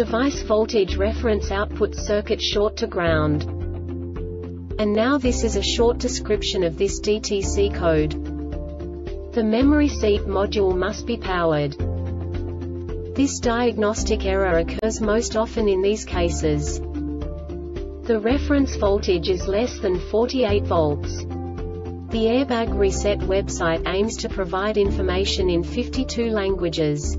Device voltage reference output circuit short to ground. And now this is a short description of this DTC code. The memory seat module must be powered. This diagnostic error occurs most often in these cases. The reference voltage is less than 48 volts. The Airbag Reset website aims to provide information in 52 languages.